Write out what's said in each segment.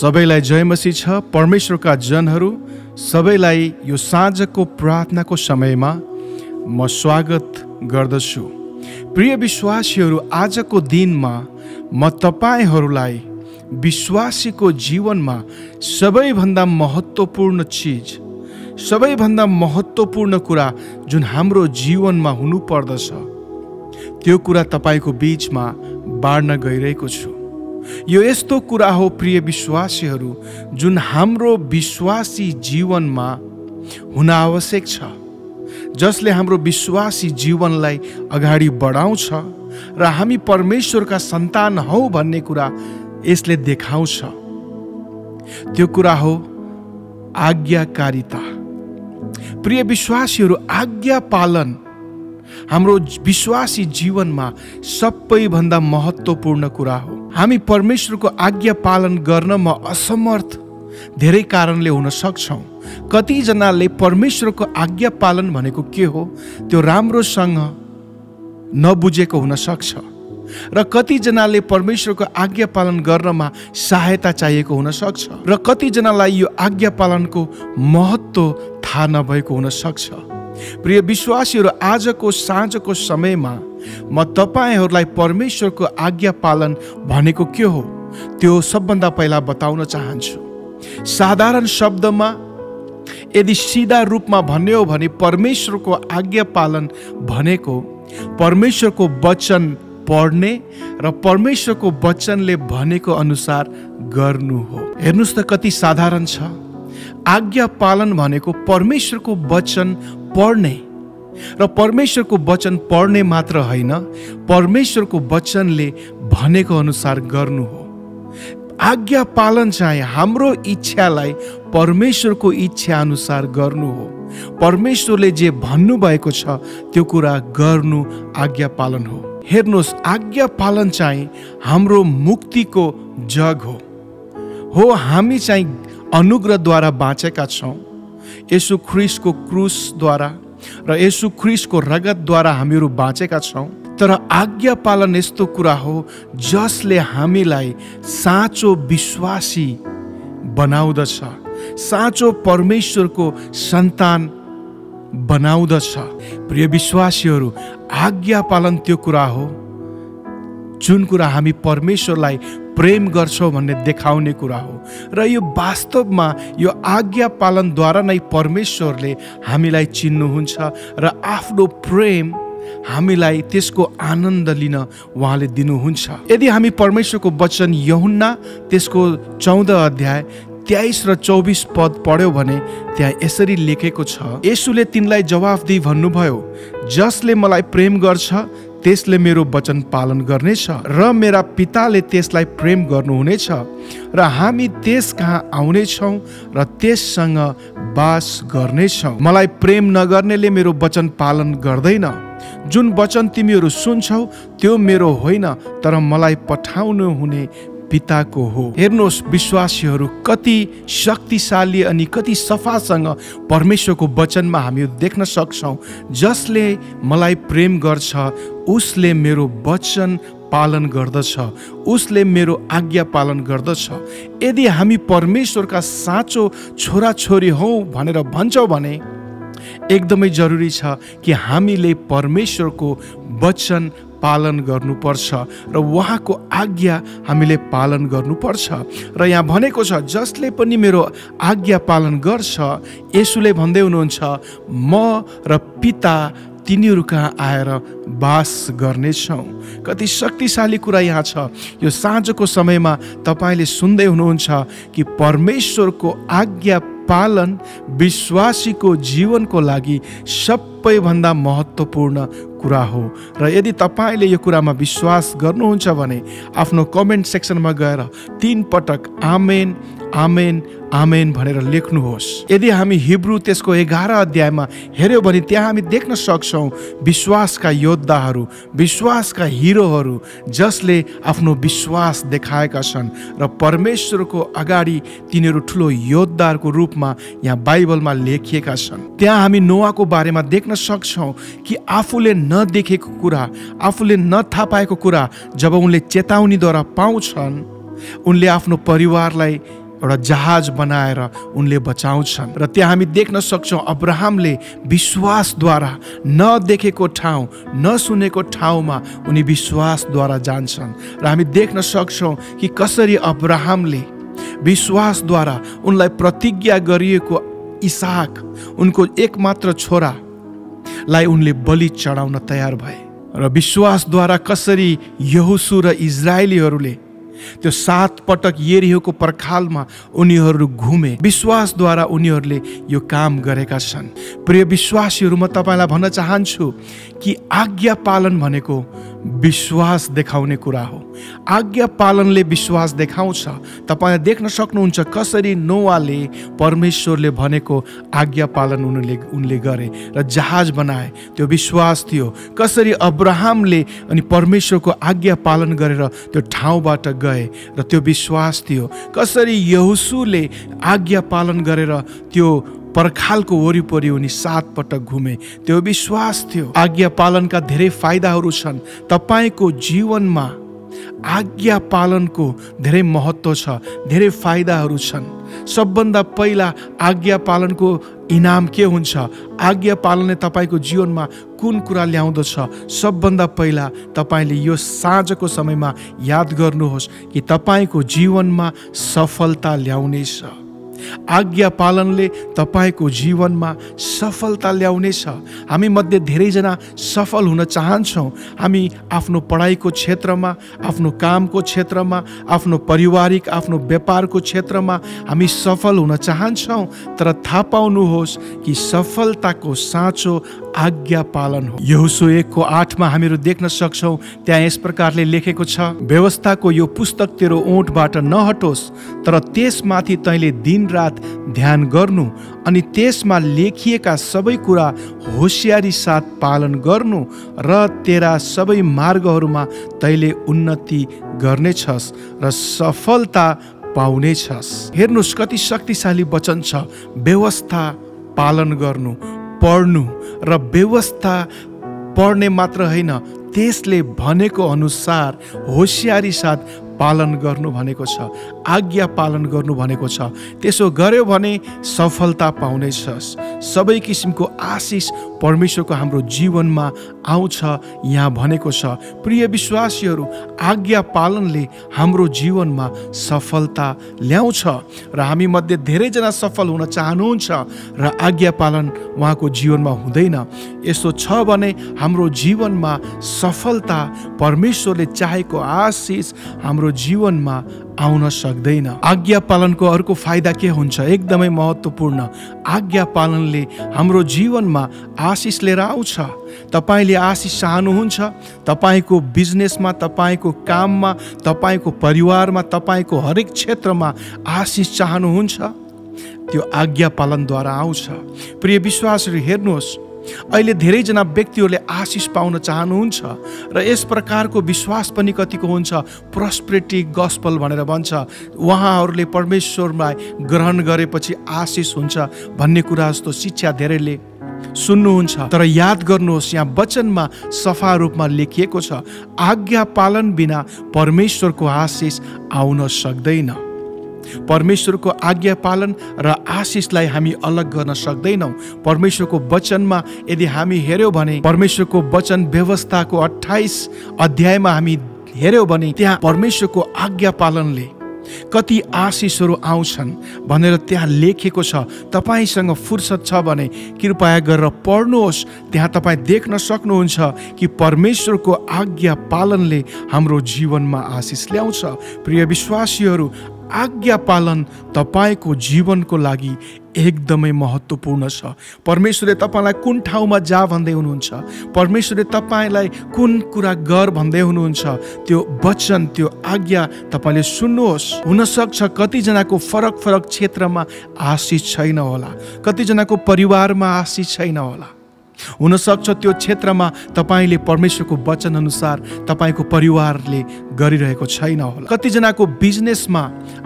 सबैलाई जयमसी छ। परमेश्वरका जनहरू सबैलाई यो साँझको प्रार्थनाको समयमा म स्वागत गर्दछु। प्रिय विश्वासीहरू आजको दिनमा म तपाईँहरूलाई विश्वासीको जीवनमा सबैभन्दा महत्त्वपूर्ण चिज सबैभन्दा महत्त्वपूर्ण कुरा जुन हाम्रो जीवनमा हुनुपर्दछ त्यो कुरा तपाईँको बिचमा बाँड्न गइरहेको छु। यो यस्तो कुरा हो प्रिय विश्वासीहरू जुन हाम्रो विश्वासी जीवनमा हुन आवश्यक छ जसले हाम्रो विश्वासी जीवनलाई अगाडि बढाउँछ र हामी परमेश्वरका सन्तान हौ भन्ने कुरा यसले देखाउँछ। त्यो कुरा हो आज्ञाकारिता। प्रिय विश्वासीहरू आज्ञा पालन हाम्रो विश्वासी जीवनमा सबैभन्दा महत्त्वपूर्ण कुरा हो। हामी परमेश्वरको आज्ञा पालन गर्नमा असमर्थ। धेरै कारणले हुन सक्छौँ। कतिजनाले परमेश्वरको आज्ञा पालन भनेको के हो त्यो राम्रोसँग नबुझेको हुन सक्छ। र कतिजनाले परमेश्वरको आज्ञा पालन गर्नमा सहायता चाहिएको हुनसक्छ र कतिजनालाई यो आज्ञा पालनको महत्त्व थाहा नभएको हुनसक्छ प्रिय विश्वासीहरू आजको साँझको समयमा म तपाईँहरूलाई परमेश्वरको आज्ञा पालन भनेको के हो? त्यो सबभन्दा पहिला बताउन चाहन्छु। साधारण शब्दमा यदि सिधा रूपमा भन्ने हो भने परमेश्वरको आज्ञा पालन भनेको परमेश्वरको वचन पढ्ने र परमेश्वरको वचनले भनेको अनुसार गर्नु हो। हेर्नुहोस् त कति साधारण छ। आज्ञा पालन भनेको परमेश्वरको वचन पढ्ने। र परमेश्वरको वचन पढ्ने मात्र होइन परमेश्वरको वचनले भनेको अनुसार गर्नु हो। आज्ञा पालन चाहिँ हाम्रो इच्छालाई परमेश्वरको इच्छा अनुसार गर्नु हो। परमेश्वरले जे भन्नुभएको छ त्यो कुरा गर्नु आज्ञा पालन हो। हेर्नुहोस् आज्ञा पालन चाहिँ हाम्रो मुक्तिको जग हो। हो हामी चाहिँ अनुग्रहद्वारा बाँचेका छौँ। यसु ख्रिसको क्रुसद्वारा र यसु ख्रिसको रगतद्वारा हामीहरू बाँचेका छौँ। तर आज्ञा पालन यस्तो कुरा हो जसले हामीलाई साँचो विश्वासी बनाउँदछ। साँचो परमेश्वरको सन्तान बनाउँदछ। प्रिय विश्वासीहरू आज्ञा पालन त्यो कुरा हो। जुन कुरा हामी परमेश्वरलाई प्रेम गर्छौँ भन्ने देखाउने कुरा हो। र यो वास्तवमा यो आज्ञा पालनद्वारा नै परमेश्वरले हामीलाई चिन्नुहुन्छ र आफ्नो प्रेम हामीलाई त्यसको आनन्द लिन उहाँले दिनुहुन्छ। यदि हामी परमेश्वरको वचन यहुन्ना त्यसको चौध अध्याय तेइस र चौबिस पद पढ्यो भने त्यहाँ यसरी लेखेको छ यसुले तिनलाई जवाफ दिई भन्नुभयो जसले मलाई प्रेम गर्छ त्यसले मेरो वचन पालन गर्नेछ र मेरा पिताले त्यसलाई प्रेम गर्नुहुनेछ र हामी त्यस कहाँ आउनेछौँ र त्यससँग बास गर्नेछौँ। मलाई प्रेम नगर्नेले मेरो वचन पालन गर्दैन। जुन वचन तिमीहरू सुन्छौ त्यो मेरो होइन तर मलाई पठाउनु हुने पिताको हो। हेर्नुहोस् विश्वासीहरू कति शक्तिशाली अनि कति सफासँग परमेश्वरको वचनमा हामी देख्न सक्छौँ जसले मलाई प्रेम गर्छ उसले मेरो वचन पालन गर्दछ। उसले मेरो आज्ञा पालन गर्दछ। यदि हामी परमेश्वरका साँचो छोराछोरी हौ भनेर भन्छौँ भने एकदमै जरुरी छ कि हामीले परमेश्वरको वचन पालन गर्नुपर्छ र उहाँको आज्ञा हामीले पालन गर्नुपर्छ। र यहाँ भनेको छ जसले पनि मेरो आज्ञा पालन गर्छ यसुले भन्दै हुनुहुन्छ म र पिता तिनीहरू कहाँ आएर बास गर्नेछौँ? कति शक्तिशाली कुरा यहाँ छ। यो साँझको समयमा तपाईँले सुन्दै हुनुहुन्छ कि परमेश्वरको आज्ञा पालन विश्वासीको जीवनको लागि सबैभन्दा महत्त्वपूर्ण कुरा हो। र यदि तपाईँले यो कुरामा विश्वास गर्नुहुन्छ भने आफ्नो कमेन्ट सेक्सनमा गएर तिन पटक आमेन आमेन आमेन भनेर लेख्नुहोस्। यदि हामी हिब्रू त्यसको एघार अध्यायमा हेऱ्यौँ भने त्यहाँ हामी देख्न सक्छौँ विश्वासका योद्धाहरू विश्वासका हिरोहरू जसले आफ्नो विश्वास देखाएका छन् र परमेश्वरको अगाडि तिनीहरू ठुलो योद्धाहरूको रूपमा यहाँ बाइबलमा लेखिएका छन्। त्यहाँ हामी नोवाको बारेमा देख्न सक्छौँ कि आफूले नदेखेको कुरा आफूले नथाहा पाएको कुरा जब उनले चेतावनीद्वारा पाउँछन् उनले आफ्नो परिवारलाई एउटा जहाज बनाएर उनले बचाउँछन्। र त्यहाँ हामी देख्न सक्छौँ अब्राहमले विश्वासद्वारा नदेखेको ठाउँ नसुनेको ठाउँमा उनी विश्वासद्वारा जान्छन्। र हामी देख्न सक्छौँ कि कसरी अब्राहमले विश्वासद्वारा उनलाई प्रतिज्ञा गरिएको इसाक उनको एकमात्र छोरालाई उनले बलि चढाउन तयार भए र विश्वासद्वारा कसरी यहुसु र इजरायलीहरूले त्यो सात पटक येरियोको पर्खालमा उनीहरू घुमे विश्वासद्वारा उनीहरूले यो काम गरेका छन्। प्रिय विश्वासीहरू म तपाईँलाई भन्न चाहन्छु कि आज्ञा पालन भनेको विश्वास देखाउने कुरा हो। आज्ञा पालनले विश्वास देखाउँछ। तपाईँले देख्न सक्नुहुन्छ कसरी नोवाले परमेश्वरले भनेको आज्ञा पालन उनले उनले गरे र जहाज बनाए। त्यो विश्वास थियो। कसरी अब्राहमले अनि परमेश्वरको आज्ञा पालन गरेर त्यो ठाउँबाट गए र त्यो विश्वास थियो। कसरी यहुसुले आज्ञा पालन गरेर त्यो पर्खालको वरिपरि उनी सात पटक घुमे। त्यो विश्वास थियो। आज्ञा पालनका धेरै फाइदाहरू छन्। तपाईँको जीवनमा आज्ञा पालनको धेरै महत्त्व छ। धेरै फाइदाहरू छन्। सबभन्दा पहिला आज्ञा पालनको इनाम के हुन्छ? आज्ञा पालनले तपाईँको जीवनमा कुन कुरा ल्याउँदछ? सबभन्दा पहिला तपाईँले यो साँझको समयमा याद गर्नुहोस् कि तपाईँको जीवनमा सफलता ल्याउनेछ। आज्ञा पालनले तपाईँको जीवनमा सफलता ल्याउनेछ हामी मध्ये धेरैजना सफल हुन चाहन्छौँ। हामी आफ्नो पढाइको क्षेत्रमा आफ्नो कामको क्षेत्रमा आफ्नो पारिवारिक आफ्नो व्यापारको क्षेत्रमा हामी सफल हुन चाहन्छौँ। तर थाहा पाउनुहोस् कि सफलताको साँचो आज्ञा पालन हो। यहुसो एकको आठमा हामीहरू देख्न सक्छौँ त्यहाँ यस प्रकारले लेखेको छ व्यवस्थाको यो पुस्तक तेरो ओठबाट नहटोस् तर त्यसमाथि तैँले दिनरात ध्यान गर्नु अनि त्यसमा लेखिएका सबै कुरा होसियारी साथ पालन गर्नु र तेरा सबै मार्गहरूमा तैँले उन्नति गर्नेछस् र सफलता पाउनेछस्। हेर्नुहोस् कति शक्तिशाली वचन छ व्यवस्था पालन गर्नु पढ्नु र व्यवस्था पढ्ने मात्र होइन त्यसले भनेको अनुसार होसियारी साथ पालन गर्नु भनेको छ। आज्ञा पालन गर्नु भनेको छ। त्यसो गर्यो भने सफलता पाउनेछस्। सबै किसिमको आशिष परमेश्वरको हाम्रो जीवनमा आउँछ यहाँ भनेको छ। प्रिय विश्वासीहरू आज्ञा पालनले हाम्रो जीवनमा सफलता ल्याउँछ र हामी मध्ये धेरैजना सफल हुन चाहनुहुन्छ र आज्ञा पालन उहाँको जीवनमा हुँदैन। यसो छ भने हाम्रो जीवनमा सफलता परमेश्वरले चाहेको आशिष हाम्रो जीवनमा आउन सक्दैन। आज्ञा पालनको अर्को फाइदा के हुन्छ? एकदमै महत्त्वपूर्ण। आज्ञा पालनले हाम्रो जीवनमा आशिष लिएर आउँछ। तपाईँले आशिष चाहनुहुन्छ? तपाईँको बिजनेसमा तपाईँको काममा तपाईँको परिवारमा तपाईँको हरेक क्षेत्रमा आशिष चाहनुहुन्छ? त्यो आज्ञा पालनद्वारा आउँछ। प्रिय विश्वासहरू हेर्नुहोस्। अहिले धेरैजना व्यक्तिहरूले आशिष पाउन चाहनुहुन्छ र यस प्रकारको विश्वास पनि कतिको हुन्छ। प्रस्पेरिटी गस्पल भनेर भन्छ। उहाँहरूले परमेश्वरलाई ग्रहण गरेपछि आशिष हुन्छ भन्ने कुरा जस्तो शिक्षा धेरैले सुन्नुहुन्छ। तर याद गर्नुहोस् यहाँ वचनमा सफा रूपमा लेखिएको छ आज्ञा पालन बिना परमेश्वरको आशिष आउन सक्दैन। परमेश्वरको आज्ञा पालन र आशिषलाई हामी अलग गर्न सक्दैनौँ। परमेश्वरको वचनमा यदि हामी हेऱ्यौँ भने परमेश्वरको वचन व्यवस्थाको अठाइस अध्यायमा हामी हेऱ्यौँ भने त्यहाँ परमेश्वरको आज्ञा पालनले कति आशिषहरू आउँछन् भनेर त्यहाँ लेखेको छ। तपाईँसँग फुर्सद छ भने कृपया गरेर पढ्नुहोस्। त्यहाँ तपाईँ देख्न सक्नुहुन्छ कि परमेश्वरको आज्ञा पालनले हाम्रो जीवनमा आशिष ल्याउँछ। प्रिय विश्वासीहरू आज्ञा पालन तपाईँको जीवनको लागि एकदमै महत्त्वपूर्ण छ। परमेश्वरले तपाईँलाई कुन ठाउँमा जा भन्दै हुनुहुन्छ परमेश्वरले तपाईँलाई कुन कुरा गर भन्दै हुनुहुन्छ त्यो वचन त्यो आज्ञा तपाईँले सुन्नुहोस्। हुनसक्छ कतिजनाको फरक फरक क्षेत्रमा आशिष छैन होला कतिजनाको परिवारमा आशिष छैन होला। हुनसक्छ त्यो क्षेत्रमा तपाईँले परमेश्वरको वचन अनुसार तपाईँको परिवारले गरिरहेको छैन होला। कतिजनाको बिजनेसमा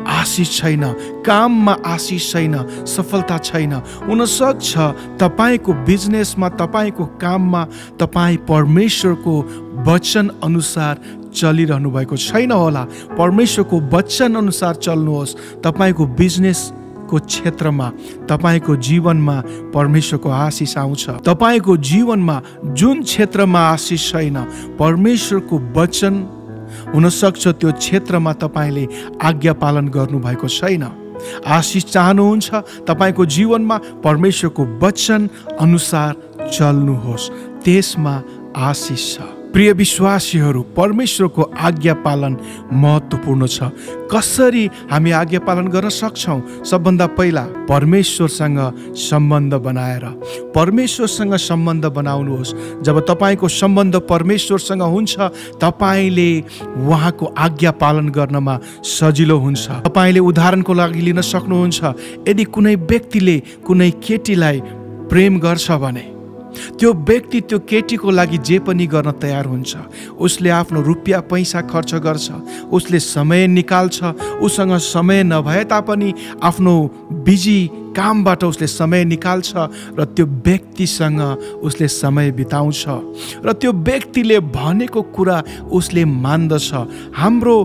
आशिष छैन काममा आशिष छैन सफलता छैन। हुनसक्छ तपाईँको बिजनेसमा तपाईँको काममा तपाईँ परमेश्वरको वचन अनुसार चलिरहनु भएको छैन होला। परमेश्वरको वचन अनुसार चल्नुहोस्। तपाईँको बिजनेसको क्षेत्रमा तपाईँको जीवनमा परमेश्वरको आशिष आउँछ। तपाईँको जीवनमा जुन क्षेत्रमा आशिष छैन परमेश्वरको वचन हुनसक्छ त्यो क्षेत्रमा तपाईँले आज्ञा पालन गर्नुभएको छैन। आशिष चाहनुहुन्छ तपाईँको जीवनमा परमेश्वरको वचन अनुसार चल्नुहोस्। त्यसमा आशिष छ। प्रिय विश्वासीहरू परमेश्वरको आज्ञा पालन महत्त्वपूर्ण छ। कसरी हामी आज्ञा पालन गर्न सक्छौँ? सबभन्दा पहिला परमेश्वरसँग सम्बन्ध बनाएर। परमेश्वरसँग सम्बन्ध बनाउनुहोस्। जब तपाईँको सम्बन्ध परमेश्वरसँग हुन्छ तपाईँले उहाँको आज्ञा पालन गर्नमा सजिलो हुन्छ। तपाईँले उदाहरणको लागि लिन सक्नुहुन्छ। यदि कुनै व्यक्तिले कुनै केटीलाई प्रेम गर्छ भने त्यो व्यक्ति त्यो केटीको लागि जे पनि गर्न तयार हुन्छ उसले आफ्नो रुपियाँ पैसा खर्च गर्छ उसले समय निकाल्छ उसँग समय नभए तापनि आफ्नो बिजी कामबाट उसले समय निकाल्छ र त्यो व्यक्तिसँग उसले समय बिताउँछ र त्यो व्यक्तिले भनेको कुरा उसले मान्दछ। हाम्रो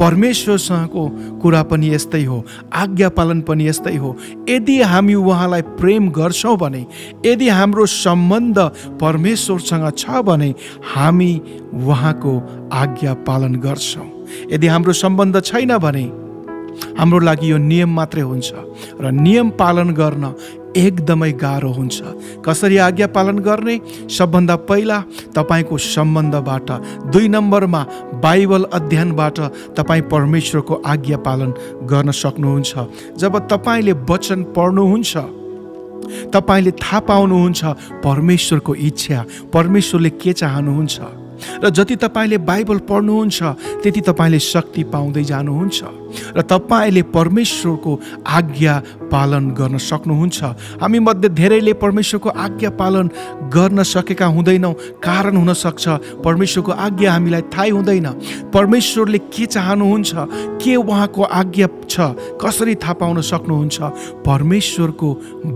परमेश्वरसँगको कुरा पनि यस्तै हो आज्ञा पालन पनि यस्तै हो। यदि हामी उहाँलाई प्रेम गर्छौँ भने यदि हाम्रो सम्बन्ध परमेश्वरसँग छ भने हामी उहाँको आज्ञा पालन गर्छौँ। यदि हाम्रो सम्बन्ध छैन भने हाम्रो लागि यो नियम मात्रै हुन्छ र नियम पालन गर्न एकदमै गाह्रो हुन्छ। कसरी आज्ञा पालन गर्ने? सबभन्दा पहिला तपाईँको सम्बन्धबाट दुई नम्बरमा बाइबल अध्ययनबाट तपाईँ परमेश्वरको आज्ञा पालन गर्न सक्नुहुन्छ। जब तपाईँले वचन पढ्नुहुन्छ तपाईँले थाहा पाउनुहुन्छ परमेश्वरको इच्छा परमेश्वरले के चाहनुहुन्छ। र जति तपाईँले बाइबल पढ्नुहुन्छ त्यति तपाईँले शक्ति पाउँदै जानुहुन्छ। र तपाईँले परमेश्वरको आज्ञा पालन गर्न सक्नुहुन्छ। हामी मध्ये धेरैले परमेश्वरको आज्ञा पालन गर्न सकेका हुँदैनौँ। कारण हुनसक्छ परमेश्वरको आज्ञा हामीलाई थाहै हुँदैन। परमेश्वरले के चाहनुहुन्छ के उहाँको आज्ञा छ कसरी थाहा पाउन सक्नुहुन्छ? परमेश्वरको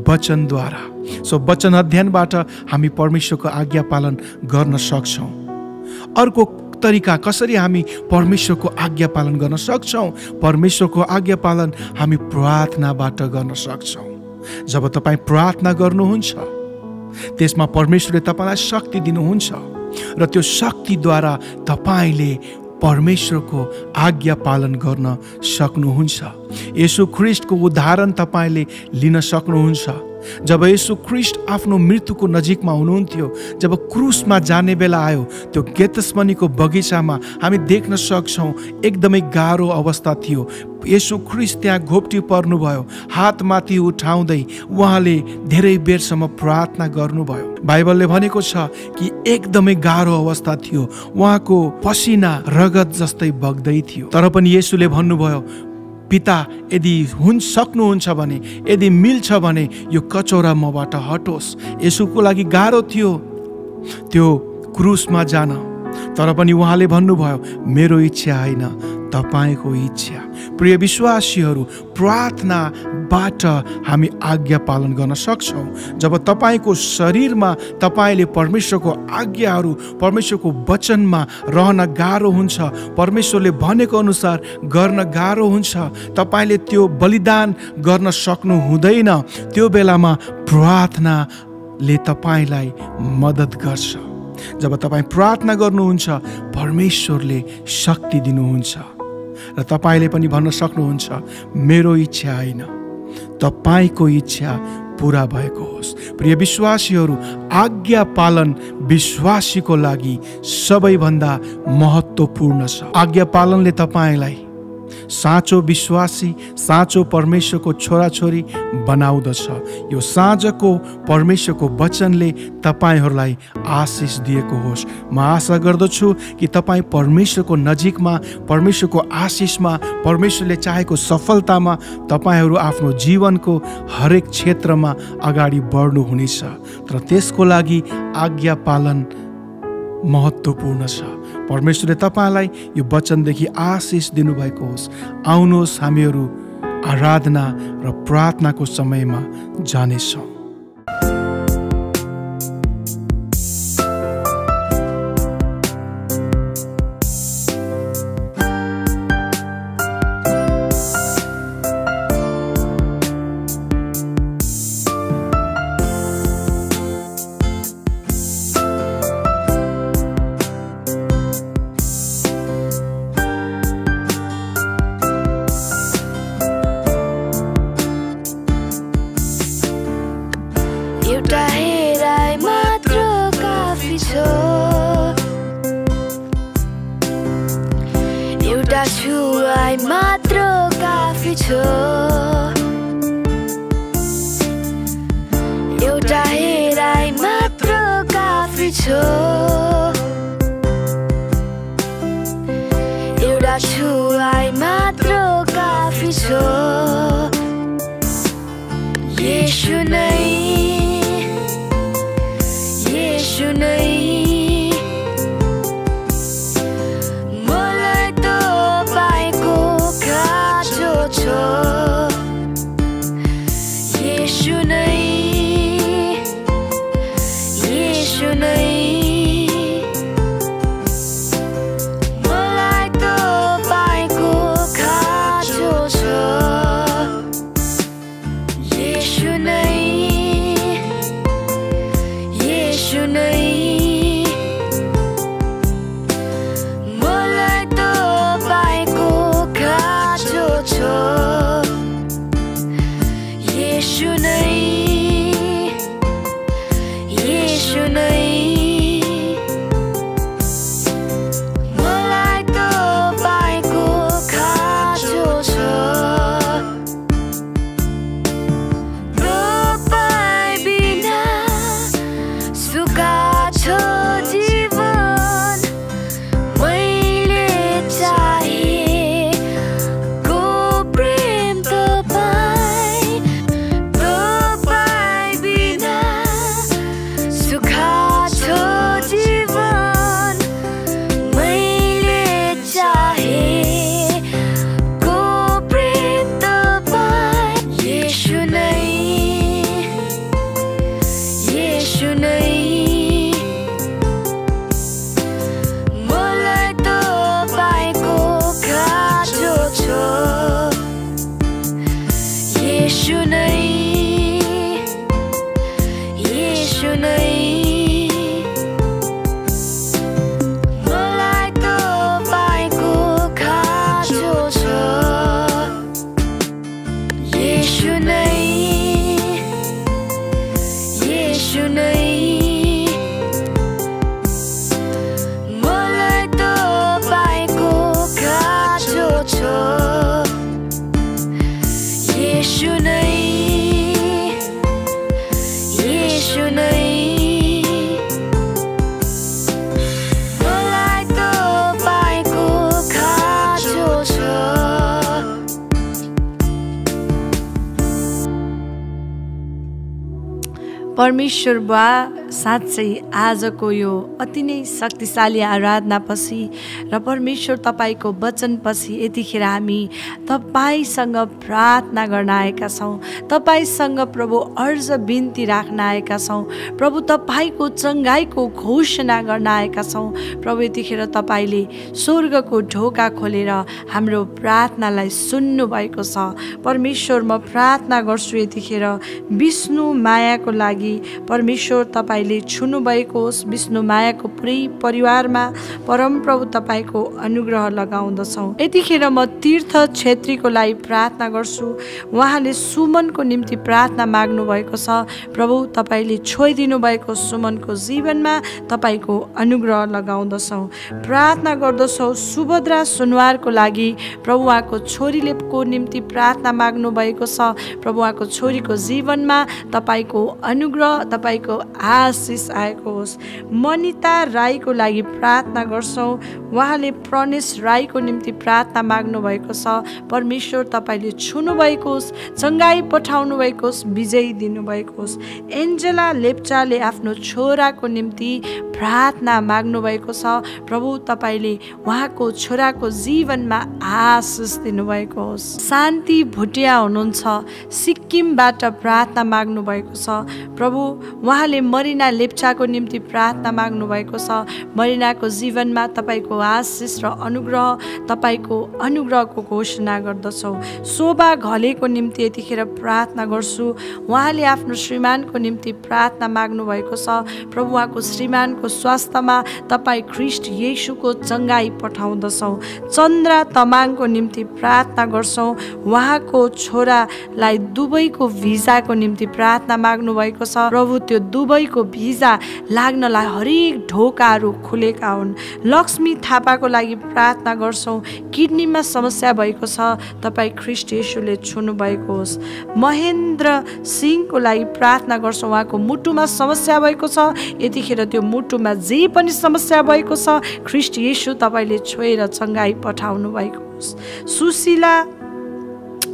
वचनद्वारा। सो वचन अध्ययनबाट हामी परमेश्वरको आज्ञा पालन गर्न सक्छौँ। अर्को तरिका कसरी हामी परमेश्वरको आज्ञा पालन गर्न सक्छौँ? परमेश्वरको आज्ञा पालन हामी प्रार्थनाबाट गर्न सक्छौँ। जब तपाईँ प्रार्थना गर्नुहुन्छ त्यसमा परमेश्वरले तपाईँलाई शक्ति दिनुहुन्छ र त्यो शक्तिद्वारा तपाईँले परमेश्वरको आज्ञा पालन गर्न सक्नुहुन्छ। यसो ख्रिस्टको उदाहरण तपाईँले लिन सक्नुहुन्छ। जब यसो ख्रिस्ट आफ्नो मृत्युको नजिकमा हुनुहुन्थ्यो जब क्रुसमा जाने बेला आयो त्यो गेतस्मनीको बगैँचामा हामी देख्न सक्छौँ एकदमै गाह्रो अवस्था थियो। यसो ख्रिस्ट त्यहाँ घोप्टी पर्नुभयो हातमाथि उठाउँदै उहाँले धेरै बेरसम्म प्रार्थना गर्नुभयो। बाइबलले भनेको छ कि एकदमै गाह्रो अवस्था थियो उहाँको पसिना रगत जस्तै बग्दै थियो। तर पनि यसुले भन्नुभयो पिता यदि हुन् सक्नुहुन्छ भने यदि मिल्छ भने यो कचौरा मबाट हटोस्। यसोको लागि गाह्रो थियो। त्यो क्रुसमा जान। तर पनि उहाँले भन्नुभयो मेरो इच्छा होइन। तपाईँको इच्छा। प्रिय विश्वासीहरू प्रार्थनाबाट हामी आज्ञा पालन गर्न सक्छौँ। जब तपाईँको शरीरमा तपाईँले परमेश्वरको आज्ञाहरू परमेश्वरको वचनमा रहन गाह्रो हुन्छ परमेश्वरले भनेको अनुसार गर्न गाह्रो हुन्छ तपाईँले त्यो बलिदान गर्न सक्नु हुँदैन त्यो बेलामा प्रार्थनाले तपाईँलाई मद्दत गर्छ। जब तपाईँ प्रार्थना गर्नुहुन्छ परमेश्वरले शक्ति दिनुहुन्छ। र तपाईँले पनि भन्न सक्नुहुन्छ मेरो इच्छा होइन। तपाईँको इच्छा पुरा भएको होस्। प्रिय विश्वासीहरू आज्ञा पालन विश्वासीको लागि सबैभन्दा महत्त्वपूर्ण छ। आज्ञा पालनले तपाईँलाई साँचो विश्वासी साँचो परमेश्वरको छोराछोरी बनाउँदछ। यो साँझको परमेश्वरको वचनले तपाईँहरूलाई आशिष दिएको होस्। म आशा गर्दछु कि तपाईँ परमेश्वरको नजिकमा परमेश्वरको आशिषमा परमेश्वरले चाहेको सफलतामा तपाईँहरू आफ्नो जीवनको हरेक क्षेत्रमा अगाडि बढ्नुहुनेछ। तर त्यसको लागि आज्ञा पालन महत्त्वपूर्ण छ। परमेश्वरले तपाईँलाई यो वचनदेखि आशिष दिनुभएको होस्। आउनुहोस् हामीहरू आराधना र प्रार्थनाको समयमा जानेछौँ। छ एउटा हेराइ मात्र काफी छ एउटा छुवाइ मात्र काफी छ येशु नै येशु नै परमेश्वर बा साँच्चै आजको यो अति नै शक्तिशाली आराधनापछि र परमेश्वर तपाईँको वचनपछि यतिखेर हामी तपाईँसँग प्रार्थना गर्न आएका छौँ। तपाईँसँग प्रभु अर्ज बिन्ती राख्न आएका छौँ। प्रभु तपाईँको चङ्गाइको घोषणा गर्न आएका छौँ। प्रभु यतिखेर तपाईँले स्वर्गको ढोका खोलेर हाम्रो प्रार्थनालाई सुन्नुभएको छ। परमेश्वर म प्रार्थना गर्छु यतिखेर विष्णु मायाको लागि। परमेश्वर तपाईँले छुनुभएको होस् विष्णु मायाको पुरै परिवारमा परमप्रभु तपाईँको अनुग्रह लगाउँदछौँ। यतिखेर म तीर्थ छेत्रीको लागि प्रार्थना गर्छु। उहाँले सुमनको निम्ति प्रार्थना माग्नु भएको छ। प्रभु तपाईँले छोइदिनु भएको सुमनको जीवनमा तपाईँको अनुग्रह लगाउँदछौँ। प्रार्थना गर्दछौँ सुभद्रा सुनवारको लागि प्रभु उहाँको छोरीले को निम्ति प्रार्थना माग्नु भएको छ। प्रभु उहाँको छोरीको जीवनमा तपाईँको अनुग्रह तपाईँको आशिष आएको होस् मनिता राईको लागि प्रार्थना गर्छौँ। उहाँले प्रणेश राईको निम्ति प्रार्थना माग्नु भएको छ। परमेश्वर तपाईँले छुनु भएको होस् चङ्गाई पठाउनु भएको होस् विजय दिनुभएको होस् एन्जेला लेप्चाले आफ्नो छोराको निम्ति प्रार्थना माग्नु भएको छ। प्रभु तपाईँले उहाँको छोराको जीवनमा आशिष दिनुभएको होस् शान्ति भुटिया हुनुहुन्छ। सिक्किमबाट प्रार्थना माग्नु भएको छ। प्रभु उहाँले मरिना लेप्चाको निम्ति प्रार्थना माग्नु भएको छ। मरिनाको जीवनमा तपाईँको आशिष र अनुग्रह तपाईँको अनुग्रहको घोषणा गर्दछौँ। शोभा घलेको निम्ति यतिखेर प्रार्थना गर्छु। उहाँले आफ्नो श्रीमानको निम्ति प्रार्थना माग्नु भएको छ। प्रभु उहाँको श्रीमानको स्वास्थ्यमा तपाईँ ख्रिस्ट येसुको चङ्गाई पठाउँदछौँ। चन्द्र तमाङको निम्ति प्रार्थना गर्छौँ। उहाँको छोरालाई दुबईको भिजाको निम्ति प्रार्थना माग्नु भएको छ। प्रभु त्यो दुबईको भिजा लाग्नलाई हरेक ढोकाहरू खुलेका हुन्। लक्ष्मी थापाको लागि प्रार्थना गर्छौँ किडनीमा समस्या भएको छ तपाईँ ख्रिस्ट येसुले छुनु भएको होस्। महेन्द्र सिंहको लागि प्रार्थना गर्छौँ उहाँको मुटुमा समस्या भएको छ यतिखेर त्यो मुटुमा जे पनि समस्या भएको छ ख्रिस्ट येसु तपाईँले छोएर चङ्गाई पठाउनु भएको होस्। सुशीला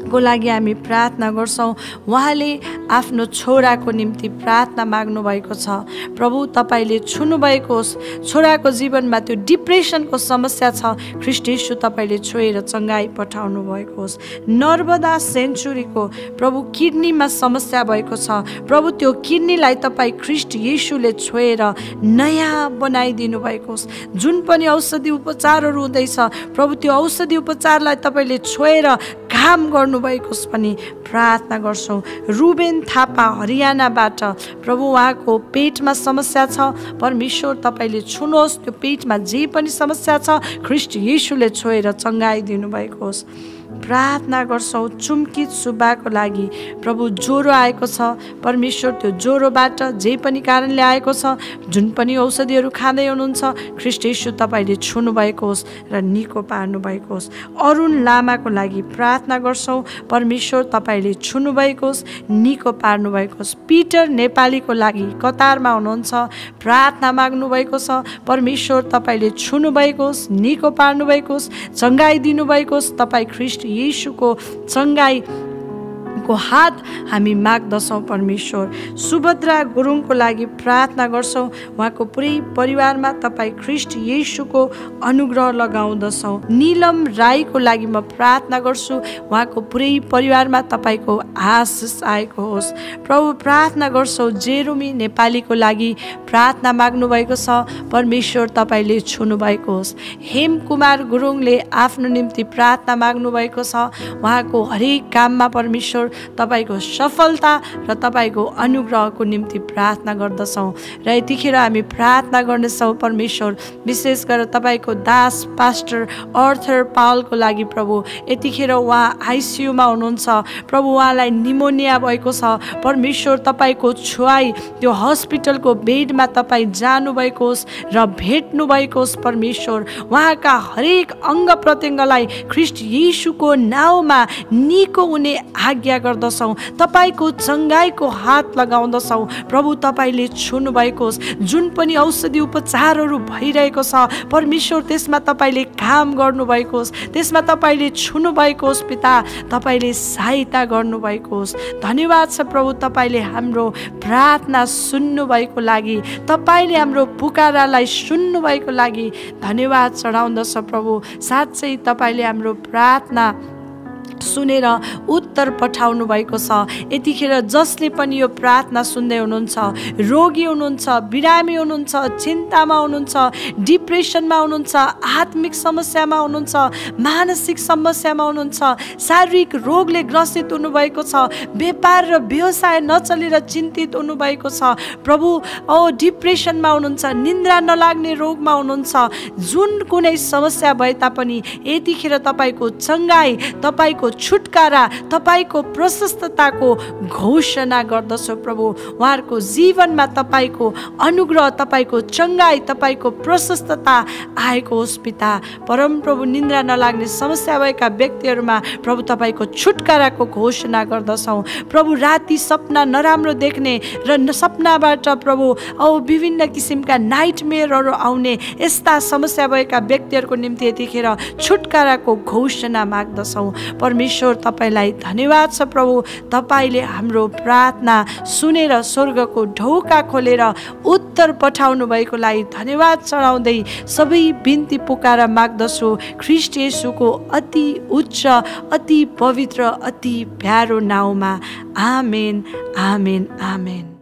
को लागि हामी प्रार्थना गर्छौँ। उहाँले आफ्नो छोराको निम्ति प्रार्थना माग्नु भएको छ। प्रभु तपाईँले छुनुभएको होस्। छोराको जीवनमा त्यो डिप्रेसनको समस्या छ। ख्रिस्ट यीशु तपाईँले छोएर चङ्गाई पठाउनु भएको होस्। नर्मदा सेन्चुरीको प्रभु किडनीमा समस्या भएको छ। प्रभु त्यो किडनीलाई तपाईँ ख्रिस्ट यीशुले छोएर नयाँ बनाइदिनु भएको होस्। जुन पनि औषधि उपचारहरू हुँदैछ प्रभु त्यो औषधि उपचारलाई तपाईँले छोएर काम गर्नुभएको पनि प्रार्थना गर्छौँ। रुबेन थापा हरियाणाबाट प्रभु उहाँको पेटमा समस्या छ परमेश्वर तपाईँले छुनुहोस् त्यो पेटमा जे पनि समस्या छ ख्रिस्ट यीशुले छोएर चङ्गाइदिनु भएको होस् प्रार्थना गर्छौँ चुम्कित सुब्बाको लागि। प्रभु ज्वरो आएको छ परमेश्वर त्यो ज्वरोबाट जे पनि कारणले आएको छ जुन पनि औषधिहरू खाँदै हुनुहुन्छ ख्रिस्ट यीशु तपाईँले छुनुभएको होस् र निको पार्नु भएको होस्। अरुण लामाको लागि प्रार्थना गर्छौँ परमेश्वर तपाईँले छुनुभएको होस् निको पार्नु भएको होस्। पिटर नेपालीको लागि कतारमा हुनुहुन्छ प्रार्थना माग्नु भएको छ परमेश्वर तपाईँले छुनुभएको होस् निको पार्नु भएको होस् चङ्गाइदिनु भएको होस् तपाईँ ख्रिस्ट यीशुको चङ्गाई को हात हामी माग्दछौँ परमेश्वर। सुभद्रा गुरुङको लागि प्रार्थना गर्छौँ। उहाँको पुरै परिवारमा तपाईँ ख्रिस्ट येसुको अनुग्रह लगाउँदछौँ। निलम राईको लागि म प्रार्थना गर्छु। उहाँको पुरै परिवारमा तपाईँको आशिष आएको होस्। प्रभु प्रार्थना गर्छौँ। जेरोमी नेपालीको लागि प्रार्थना माग्नु भएको छ। परमेश्वर तपाईँले छुनु भएको होस्। हेम कुमार गुरुङले आफ्नो निम्ति प्रार्थना माग्नु भएको छ। उहाँको हरेक काममा परमेश्वर तपाईँको सफलता र तपाईँको अनुग्रहको निम्ति प्रार्थना गर्दछौँ। र यतिखेर हामी प्रार्थना गर्नेछौँ परमेश्वर विशेष गरेर तपाईँको दास पास्टर अर्थर पालको लागि प्रभु। यतिखेर उहाँ आइसियुमा हुनुहुन्छ। प्रभु उहाँलाई निमोनिया भएको छ। परमेश्वर तपाईँको छुवाई त्यो हस्पिटलको बेडमा तपाईँ जानुभएको होस् र भेट्नु भएको होस् परमेश्वर। उहाँका हरेक अङ्ग प्रत्यङ्गलाई ख्रिस्ट यीशुको नाउँमा निको हुने आज्ञा गर्दछौँ। तपाईँको चङ्गाइको हात लगाउँदछौँ। प्रभु तपाईँले छुनु भएको होस् जुन पनि औषधि उपचारहरू भइरहेको छ परमेश्वर त्यसमा तपाईँले काम गर्नुभएको होस् त्यसमा तपाईँले छुनु भएको होस् पिता तपाईँले सहायता गर्नुभएको होस् धन्यवाद छ प्रभु तपाईँले हाम्रो प्रार्थना सुन्नुभएको लागि तपाईँले हाम्रो पुकारालाई सुन्नुभएको लागि धन्यवाद चढाउँदछ प्रभु। साँच्चै तपाईँले हाम्रो प्रार्थना सुनेर उत्तर पठाउनु भएको छ। यतिखेर जसले पनि यो प्रार्थना सुन्दै हुनुहुन्छ रोगी हुनुहुन्छ बिरामी हुनुहुन्छ चिन्तामा हुनुहुन्छ डिप्रेसनमा हुनुहुन्छ आत्मिक समस्यामा हुनुहुन्छ मानसिक समस्यामा हुनुहुन्छ शारीरिक रोगले ग्रसित हुनुभएको छ व्यापार र व्यवसाय नचलेर चिन्तित हुनुभएको छ प्रभु औ डिप्रेसनमा हुनुहुन्छ निन्द्रा नलाग्ने रोगमा हुनुहुन्छ जुन कुनै समस्या भए तापनि यतिखेर तपाईँको चङ्गाई तपाईँको छुटकारा तपाईँको प्रशस्तताको घोषणा गर्दछ प्रभु। उहाँहरूको जीवनमा तपाईँको अनुग्रह तपाईँको चङ्गाई तपाईँको प्रशस्तता आएको होस् पिता। परम प्रभु निन्द्रा नलाग्ने समस्या भएका व्यक्तिहरूमा प्रभु तपाईँको छुटकाराको घोषणा गर्दछौँ। प्रभु राति सपना नराम्रो देख्ने र सपनाबाट प्रभु औ विभिन्न किसिमका नाइटमेयरहरू आउने यस्ता समस्या भएका व्यक्तिहरूको निम्ति यतिखेर छुटकाराको घोषणा माग्दछौँ। परमेश्वर तपाईँलाई धन्यवाद छ प्रभु। तपाईँले हाम्रो प्रार्थना सुनेर स्वर्गको ढोका खोलेर उत्तर पठाउनु भएको लागि धन्यवाद चढाउँदै सबै बिन्ती पुकार माग्दछु। ख्रिस्ट येसुको अति उच्च अति पवित्र अति प्यारो नाउँमा। आमेन आमेन आमेन।